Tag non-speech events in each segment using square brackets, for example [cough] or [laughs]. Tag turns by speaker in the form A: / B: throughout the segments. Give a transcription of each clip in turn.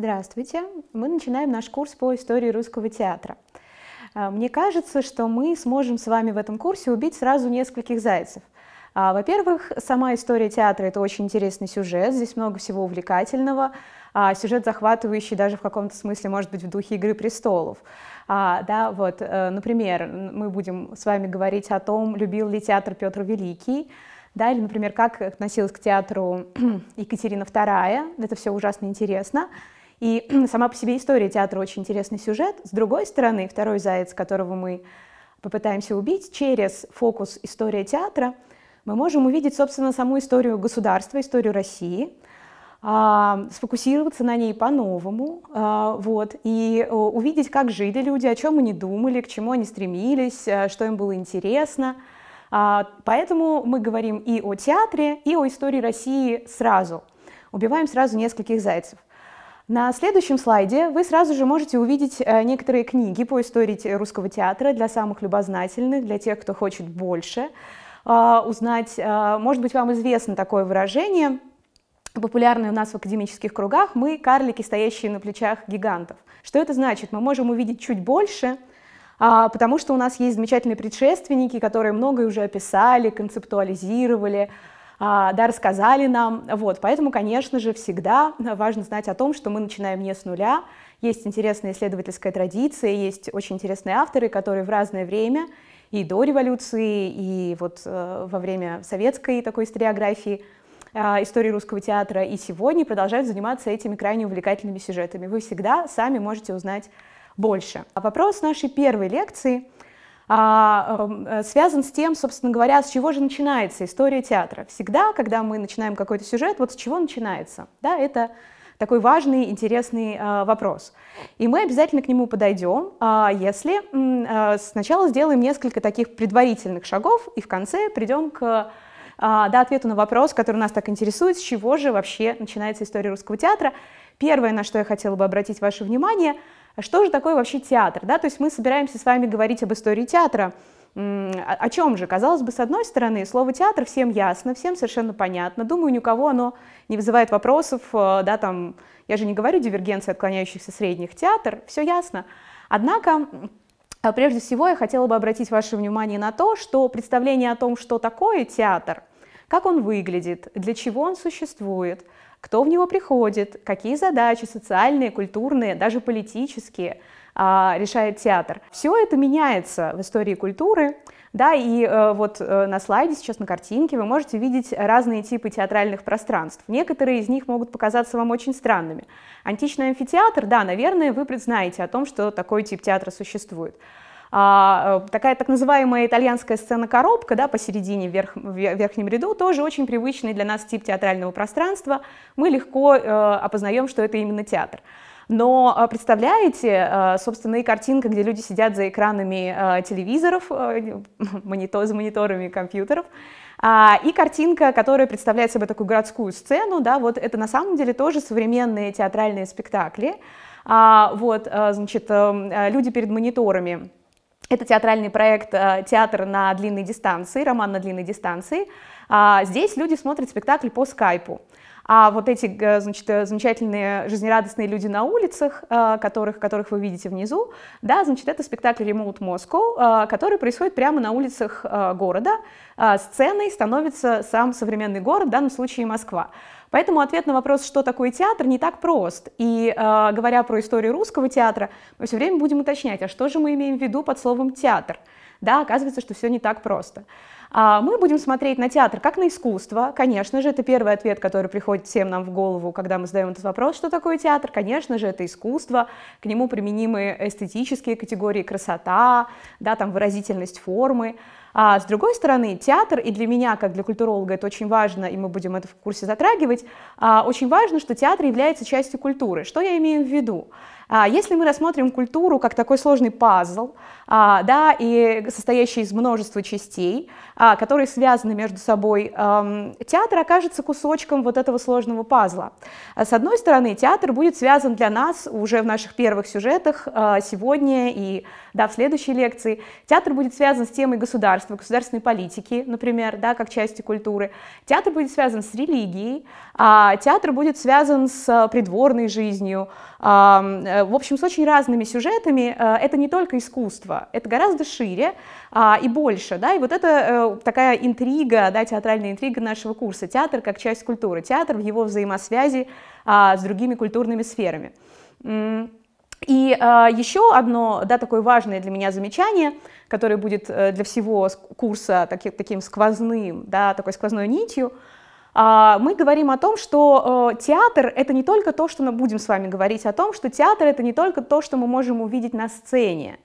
A: Здравствуйте! Мы начинаем наш курс по истории русского театра. А, мне кажется, что мы сможем с вами в этом курсе убить сразу нескольких зайцев. А, во-первых, сама история театра — это очень интересный сюжет, здесь много всего увлекательного, а, сюжет захватывающий даже в каком-то смысле, может быть, в духе «Игры престолов». Да, вот, э, например, мы будем с вами говорить о том, любил ли театр Петр Великий, да, или, например, как относилась к театру [clears throat] Екатерина II, это все ужасно интересно. И [clears throat] сама по себе история театра очень интересный сюжет. С другой стороны, второй заяц, которого мы попытаемся убить, через фокус история театра мы можем увидеть, собственно, саму историю государства, историю России, а, сфокусироваться на ней по-новому, а, вот, и увидеть, как жили люди, о чем они думали, к чему они стремились, а, что им было интересно. Поэтому мы говорим и о театре, и о истории России сразу. Убиваем сразу нескольких зайцев. На следующем слайде вы сразу же можете увидеть э, некоторые книги по истории русского театра для самых любознательных, для тех, кто хочет больше а, узнать. А, может быть, вам известно такое выражение, популярное у нас в академических кругах, мы карлики, стоящие на плечах гигантов. Что это значит? Мы можем увидеть чуть больше, а, потому что у нас есть замечательные предшественники, которые многое уже описали, концептуализировали, да, рассказали нам. Вот, поэтому, конечно же, всегда важно знать о том, что мы начинаем не с нуля. Есть интересная исследовательская традиция, есть очень интересные авторы, которые в разное время и до революции, и вот э, во время советской такой историографии э, истории русского театра и сегодня продолжают заниматься этими крайне увлекательными сюжетами. Вы всегда сами можете узнать больше. А вопрос нашей первой лекции — а, э, связан с тем, собственно говоря, с чего же начинается история театра. Всегда, когда мы начинаем какой-то сюжет, вот с чего начинается? Да, это такой важный, интересный э, вопрос. И мы обязательно к нему подойдем, э, если э, сначала сделаем несколько таких предварительных шагов, и в конце придем к э, да, ответу на вопрос, который нас так интересует, с чего же вообще начинается история русского театра. Первое, на что я хотела бы обратить ваше внимание – что же такое вообще театр? Да? То есть мы собираемся с вами говорить об истории театра. О чем же? Казалось бы, с одной стороны, слово театр всем ясно, всем совершенно понятно. Думаю, ни у кого оно не вызывает вопросов, э, да, там, я же не говорю дивергенции отклоняющихся средних, театр, все ясно. Однако, а прежде всего, я хотела бы обратить ваше внимание на то, что представление о том, что такое театр, как он выглядит, для чего он существует – кто в него приходит, какие задачи социальные, культурные, даже политические а, решает театр. Все это меняется в истории культуры, да, и э, вот э, на слайде сейчас на картинке вы можете видеть разные типы театральных пространств. Некоторые из них могут показаться вам очень странными. Античный амфитеатр, да, наверное, вы знаете о том, что такой тип театра существует. А, э, такая так называемая итальянская сцена-коробка да, посередине, в, верх, в верхнем ряду, тоже очень привычный для нас тип театрального пространства. Мы легко э, опознаем, что это именно театр. Но э, представляете, э, собственно, и картинка, где люди сидят за экранами телевизоров, [laughs] монитор, за мониторами компьютеров, а, и картинка, которая представляет собой такую городскую сцену, да, вот это на самом деле тоже современные театральные спектакли. А, вот, значит, люди перед мониторами это театральный проект э, «Театр на длинной дистанции», роман на длинной дистанции. А, здесь люди смотрят спектакль по скайпу. А вот эти э, значит, э, замечательные жизнерадостные люди на улицах, которых, которых вы видите внизу, да, значит, это спектакль Remote Moscow, который происходит прямо на улицах города. Сценой становится сам современный город, в данном случае Москва. Поэтому ответ на вопрос, что такое театр, не так прост. И э, говоря про историю русского театра, мы все время будем уточнять, а что же мы имеем в виду под словом театр? Да, оказывается, что все не так просто. А мы будем смотреть на театр как на искусство. Конечно же, это первый ответ, который приходит всем нам в голову, когда мы задаем этот вопрос, что такое театр. Конечно же, это искусство, к нему применимы эстетические категории красота, да, там выразительность формы. А с другой стороны, театр, и для меня, как для культуролога, это очень важно, и мы будем это в курсе затрагивать, а, очень важно, что театр является частью культуры. Что я имею в виду? А, если мы рассмотрим культуру как такой сложный пазл, а, да, и состоящий из множества частей, которые связаны между собой, театр окажется кусочком вот этого сложного пазла. С одной стороны, театр будет связан для нас уже в наших первых сюжетах сегодня и да, в следующей лекции. Театр будет связан с темой государства, государственной политики, например, да, как части культуры. Театр будет связан с религией, а театр будет связан с придворной жизнью, а, в общем, с очень разными сюжетами. Это не только искусство, это гораздо шире а, и больше, да, и вот это э, такая интрига, да, театральная интрига нашего курса. Театр как часть культуры, театр в его взаимосвязи а, с другими культурными сферами. И э, еще одно, да, такое важное для меня замечание, которое будет э, для всего курса таки, таким сквозным, да, такой сквозной нитью, э, мы говорим о том, что э, театр — это не только то, что мы будем с вами говорить о том, что театр — это не только то, что мы можем увидеть на сцене,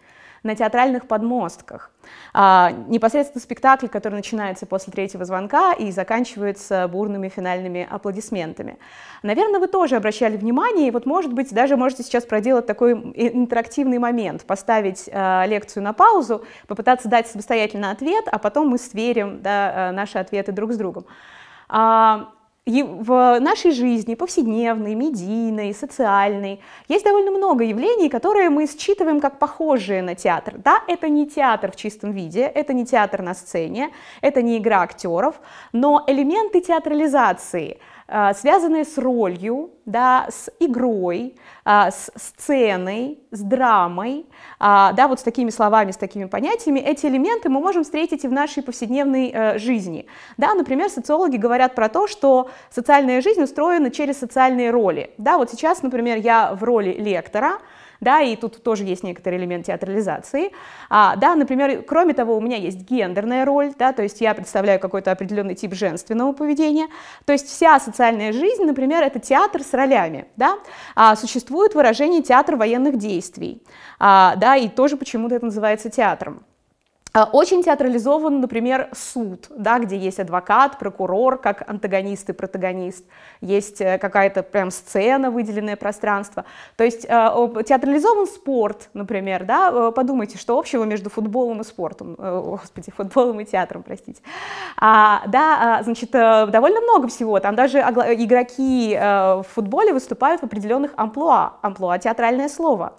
A: на театральных подмостках. А, непосредственно спектакль, который начинается после третьего звонка и заканчивается бурными финальными аплодисментами. Наверное, вы тоже обращали внимание, и вот, может быть, даже можете сейчас проделать такой интерактивный момент, поставить э, лекцию на паузу, попытаться дать самостоятельно ответ, а потом мы сверим да, э, наши ответы друг с другом. А, в нашей жизни, повседневной, медийной, социальной, есть довольно много явлений, которые мы считываем как похожие на театр. Да, это не театр в чистом виде, это не театр на сцене, это не игра актеров, но элементы театрализации – связанные с ролью, да, с игрой, а, с сценой, с драмой, а, да, вот с такими словами, с такими понятиями, эти элементы мы можем встретить и в нашей повседневной э, жизни. Да, например, социологи говорят про то, что социальная жизнь устроена через социальные роли. Да, вот сейчас, например, я в роли лектора, да, и тут тоже есть некоторый элемент театрализации, а, да, например, кроме того, у меня есть гендерная роль, да, то есть я представляю какой-то определенный тип женственного поведения, то есть вся социальная жизнь, например, это театр с ролями, да, а, существует выражение театр военных действий, а, да, и тоже почему-то это называется театром. А, очень театрализован, например, суд, да, где есть адвокат, прокурор, как антагонист и протагонист, есть э, какая-то прям сцена, выделенное пространство. То есть э, театрализован спорт, например, да, э, подумайте, что общего между футболом и спортом, господи, футболом и театром, простите. А, да, а, значит, довольно много всего, там даже игроки в футболе выступают в определенных амплуа, амплуа театральное слово.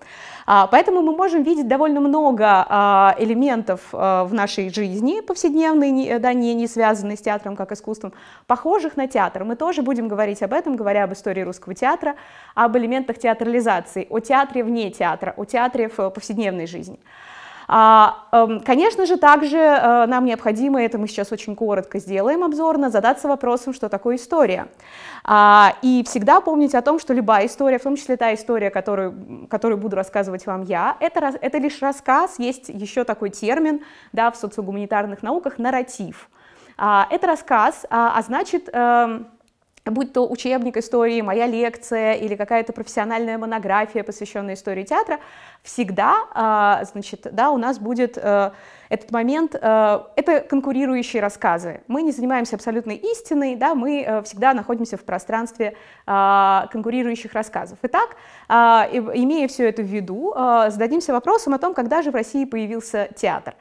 A: А, поэтому мы можем видеть довольно много а, элементов в нашей жизни повседневной, да, не, не связанные с театром как искусством, похожих на театр. Мы тоже будем говорить об этом, говоря об истории русского театра, об элементах театрализации, о театре вне театра, о театре в повседневной жизни. Эм, конечно же, также э, нам необходимо, это мы сейчас очень коротко сделаем обзорно, задаться вопросом, что такое история. И всегда помнить о том, что любая история, в том числе та история, которую, которую буду рассказывать вам я, это, это лишь рассказ, есть еще такой термин да, в социогуманитарных науках – нарратив. Это рассказ, а значит, эм, будь то учебник истории, моя лекция или какая-то профессиональная монография, посвященная истории театра, всегда, а, значит, да, у нас будет э, этот момент, э, это конкурирующие рассказы. Мы не занимаемся абсолютной истиной, да, мы э, всегда находимся в пространстве а, конкурирующих рассказов. Итак, а, имея все это в виду, зададимся вопросом о том, когда же в России появился театр.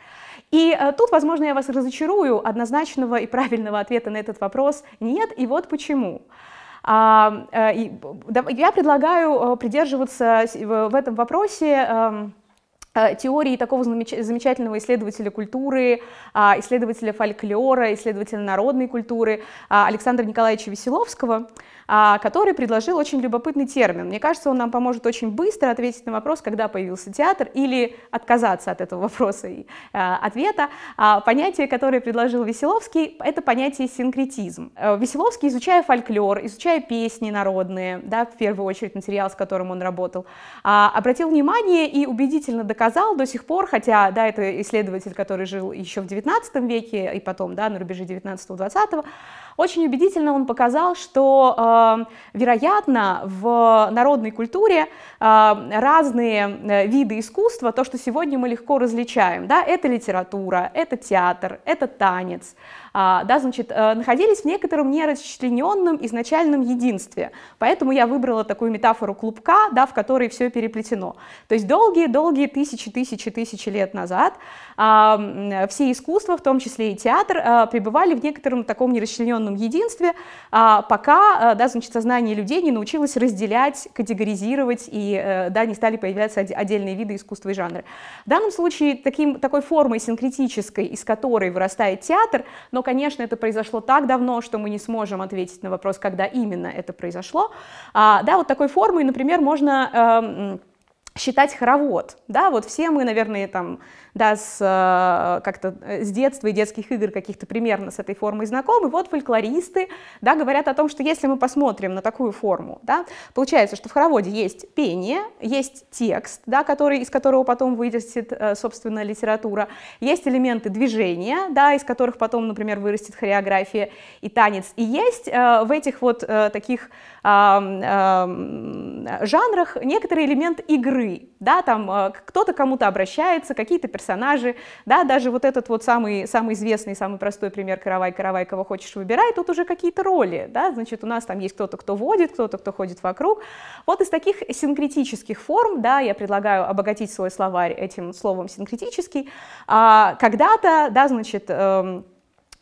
A: И э, тут, возможно, я вас разочарую, однозначного и правильного ответа на этот вопрос нет, и вот почему. А, э, я предлагаю э, придерживаться в этом вопросе эм, теории такого замечательного исследователя культуры, а, исследователя фольклора, исследователя народной культуры а, Александра Николаевича Веселовского, который предложил очень любопытный термин. Мне кажется, он нам поможет очень быстро ответить на вопрос, когда появился театр, или отказаться от этого вопроса и а, ответа. А, понятие, которое предложил Веселовский, это понятие синкретизм. Э, Веселовский, изучая фольклор, изучая песни народные, да, в первую очередь материал, с которым он работал, обратил внимание и убедительно доказал до сих пор, хотя, да, это исследователь, который жил еще в XIX веке и потом, да, на рубеже 19-20, очень убедительно он показал, что, э, вероятно, в народной культуре э, разные э, виды искусства, то, что сегодня мы легко различаем, да, это литература, это театр, это танец, да, значит, э, находились в некотором нерасчлененном изначальном единстве. Поэтому я выбрала такую метафору клубка, да, в которой все переплетено. То есть долгие-долгие тысячи тысячи-тысячи-тысячи лет назад а, все искусства, в том числе и театр, а, пребывали в некотором таком нерасчлененном единстве, а, пока, да, значит, сознание людей не научилось разделять, категоризировать и, э, да, не стали появляться отдельные виды искусства и жанры. В данном случае таким, такой формой синкретической, из которой вырастает театр, но, конечно, это произошло так давно, что мы не сможем ответить на вопрос, когда именно это произошло. Да, вот такой формой, например, можно эм, считать хоровод, да, вот все мы, наверное, там, да, с, э, как-то э, с детства и детских игр каких-то примерно с этой формой знакомы, вот фольклористы, да, говорят о том, что если мы посмотрим на такую форму, да, получается, что в хороводе есть пение, есть текст, да, который, из которого потом вырастет, э, собственно, литература, есть элементы движения, да, из которых потом, например, вырастет хореография и танец, и есть в этих вот таких жанрах некоторый элемент игры, да, там кто-то кому-то обращается, какие-то персонажи персонажи, да, даже вот этот вот самый, самый известный, самый простой пример «Каравай, каравай, кого хочешь, выбирай», тут уже какие-то роли, да, значит, у нас там есть кто-то, кто водит, кто-то, кто ходит вокруг. Вот из таких синкретических форм, да, я предлагаю обогатить свой словарь этим словом «синкретический», а, когда-то, да, значит, эм,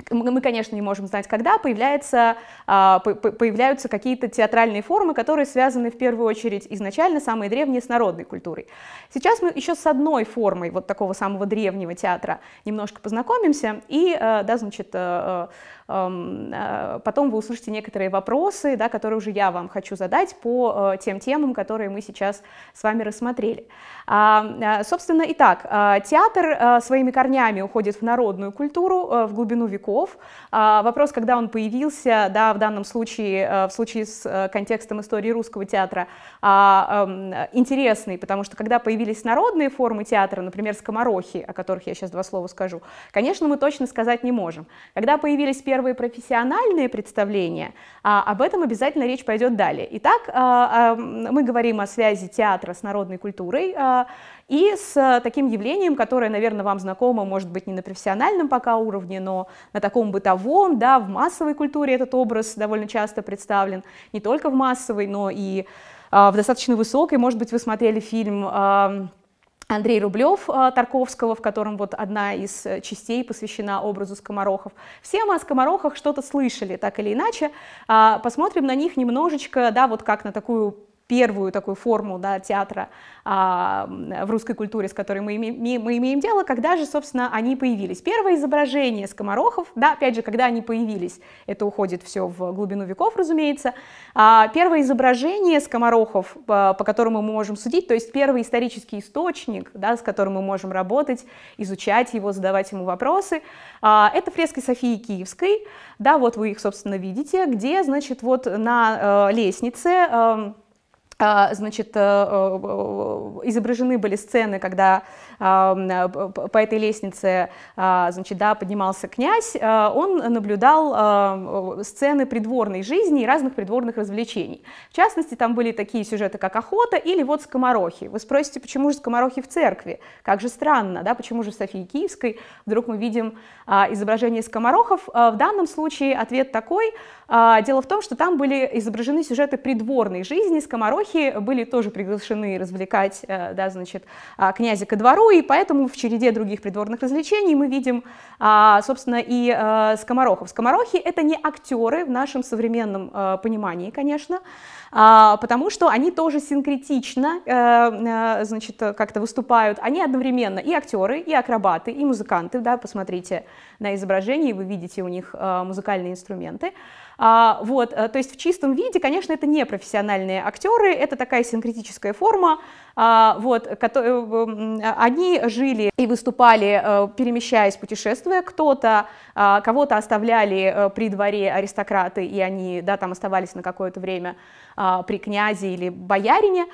A: мы, конечно, не можем знать, когда появляется, а, появляются какие-то театральные формы, которые связаны в первую очередь изначально самые древние с народной культурой. Сейчас мы еще с одной формой вот такого самого древнего театра немножко познакомимся, и, э, да, значит, э, э, потом вы услышите некоторые вопросы, да, которые уже я вам хочу задать по э, тем темам, которые мы сейчас с вами рассмотрели. А, э, собственно, итак, театр своими корнями уходит в народную культуру, в глубину веков. А, вопрос, когда он появился, да, в данном случае, в случае с контекстом истории русского театра, а, эм, интересный, потому что когда появились народные формы театра, например, скоморохи, о которых я сейчас два слова скажу, конечно, мы точно сказать не можем. Когда появились первые профессиональные представления, а, об этом обязательно речь пойдет далее. Итак, а, а, мы говорим о связи театра с народной культурой и с таким явлением, которое, наверное, вам знакомо, может быть, не на профессиональном пока уровне, но на таком бытовом, да, в массовой культуре этот образ довольно часто представлен, не только в массовой, но и в достаточно высокой. Может быть, вы смотрели фильм Андрей Рублев э, Тарковского, в котором вот одна из э, частей посвящена образу скоморохов. Все мы о скоморохах что-то слышали, так или иначе. А, посмотрим на них немножечко, да, вот как на такую первую такую форму да, театра а, в русской культуре, с которой мы имеем, мы имеем дело, когда же, собственно, они появились. Первое изображение скоморохов, да, опять же, когда они появились, это уходит все в глубину веков, разумеется. А, первое изображение скоморохов, по, по которому мы можем судить, то есть первый исторический источник, да, с которым мы можем работать, изучать его, задавать ему вопросы, а, это фрески Софии Киевской, да, вот вы их, собственно, видите, где, значит, вот на э, лестнице э, а, значит, э, э, изображены были сцены, когда а, по этой лестнице а, значит, да, поднимался князь, он наблюдал сцены придворной жизни и разных придворных развлечений. В частности, там были такие сюжеты, как охота или вот скоморохи. Вы спросите, почему же скоморохи в церкви? Как же странно, да, почему же в Софии Киевской вдруг мы видим изображение скоморохов? В данном случае ответ такой. Дело в том, что там были изображены сюжеты придворной жизни, скоморохи были тоже приглашены развлекать, э, да, значит, а, князя ко двору, и поэтому в череде других придворных развлечений мы видим, а, собственно, и э, скоморохов. Скоморохи — это не актеры в нашем современном э, понимании, конечно, а, потому что они тоже синкретично, значит, как-то выступают. Они одновременно и актеры, и акробаты, и музыканты, да, посмотрите на изображении, вы видите у них музыкальные инструменты. А, вот, э, то есть в чистом виде, конечно, это не профессиональные актеры, это такая синкретическая форма, а, вот, э, они жили и выступали, э, перемещаясь, путешествуя, кто-то, а, кого-то оставляли при дворе аристократы, и они, да, там оставались на какое-то время при князе или боярине,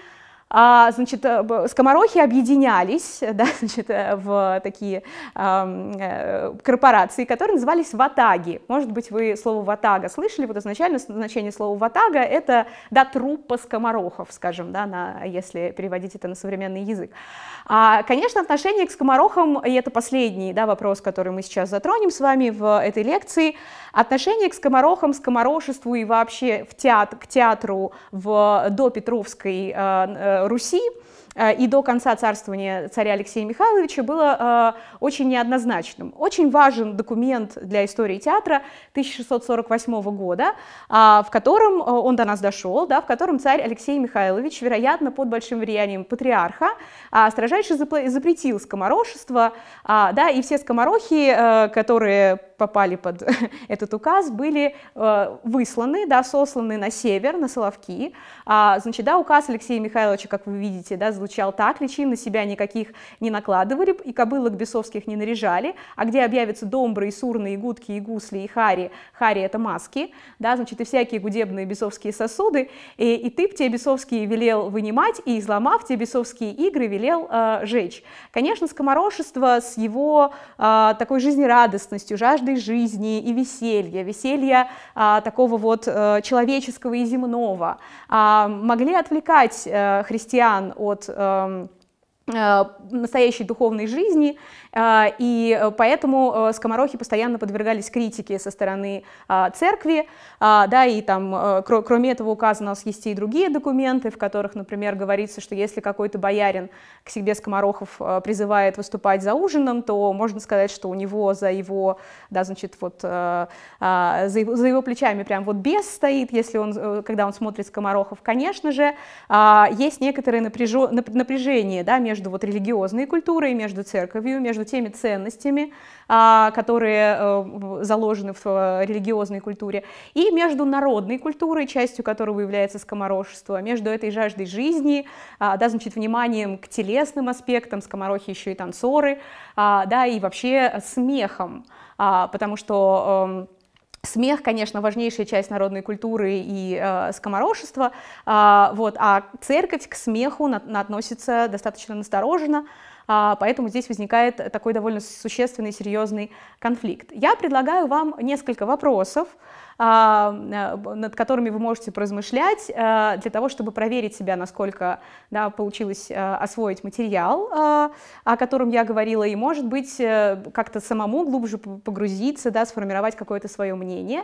A: а, значит, э, скоморохи объединялись [laughs] да, значит, э, в такие э, корпорации, которые назывались ватаги. Может быть, вы слово ватага слышали, вот изначально значение слова ватага — это да, труппа скоморохов, скажем, да, на, если переводить это на современный язык. А, конечно, отношение к скоморохам, и это последний да, вопрос, который мы сейчас затронем с вами в этой лекции, отношение к скоморохам, скоморошеству и вообще в театр, к театру в допетровской Руси э, и до конца царствования царя Алексея Михайловича было э, очень неоднозначным. Очень важен документ для истории театра 1648 года, в котором он до нас дошел, да, в котором царь Алексей Михайлович, вероятно, под большим влиянием патриарха, строжайше запретил скоморошество, да, и все скоморохи, которые попали под [laughs] этот указ, были высланы, да, сосланы на север, на Соловки. Значит, да, указ Алексея Михайловича, как вы видите, да, звучал так, личин на себя никаких не накладывали, и кобылок бесовских не наряжали, а где объявятся домбры, и сурны, и гудки, и гусли, и хари, хари это маски, да, значит, и всякие гудебные бесовские сосуды, и, и ты те бесовские велел вынимать, и изломав те бесовские игры велел э, жечь. Конечно, скоморошество с его э, такой жизнерадостностью, жаждой жизни и веселья, веселья э, такого вот э, человеческого и земного, э, могли отвлекать э, христиан от настоящей духовной жизни, и э, поэтому э, скоморохи постоянно подвергались критике со стороны а, церкви, а, да, и там, э, кроме этого указа у нас есть и другие документы, в которых, например, говорится, что если какой-то боярин к себе скоморохов призывает выступать за ужином, то можно сказать, что у него за его, да, значит, вот, за его, за его плечами прям вот бес стоит, если он, когда он смотрит скоморохов. Конечно же, есть некоторое напряжение, да, между вот религиозной культурой, между церковью, между теми ценностями, а, которые э, заложены в э, религиозной культуре, и между народной культурой, частью которого является скоморожество, между этой жаждой жизни, а, да, значит, вниманием к телесным аспектам, скоморохи еще и танцоры, а, да, и вообще смехом, потому что эм, Смех, конечно, важнейшая часть народной культуры и э, скоморошества, э, вот, а церковь к смеху на, на, относится достаточно настороженно, а, поэтому здесь возникает такой довольно существенный, серьезный конфликт. Я предлагаю вам несколько вопросов, над которыми вы можете поразмышлять а, для того, чтобы проверить себя, насколько да, получилось освоить материал, о котором я говорила, и, может быть, э, как-то самому глубже погрузиться, да, сформировать какое-то свое мнение.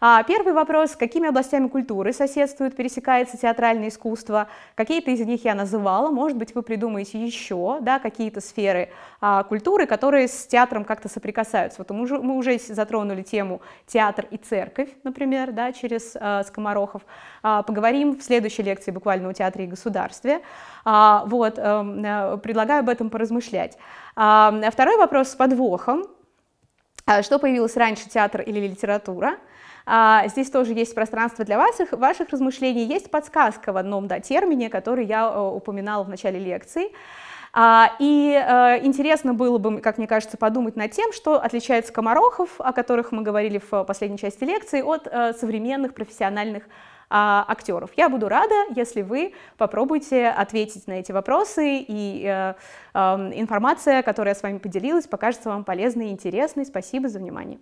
A: А, первый вопрос, с какими областями культуры соседствует, пересекается театральное искусство? Какие-то из них я называла, может быть, вы придумаете еще, да, какие-то сферы а, культуры, которые с театром как-то соприкасаются. Вот мы уже, мы уже затронули тему театр и церковь, например, да, через а, Скоморохов. А, поговорим в следующей лекции буквально о театре и государстве. А, вот, а, предлагаю об этом поразмышлять. А, второй вопрос с подвохом. Что появилось раньше, театр или литература? Здесь тоже есть пространство для ваших, ваших размышлений, есть подсказка в одном да, термине, который я э, упоминала в начале лекции. А, и э, интересно было бы, как мне кажется, подумать над тем, что отличает скоморохов, о которых мы говорили в последней части лекции, от э, современных профессиональных а, актеров. Я буду рада, если вы попробуете ответить на эти вопросы, и э, э, информация, которая я с вами поделилась, покажется вам полезной и интересной. Спасибо за внимание.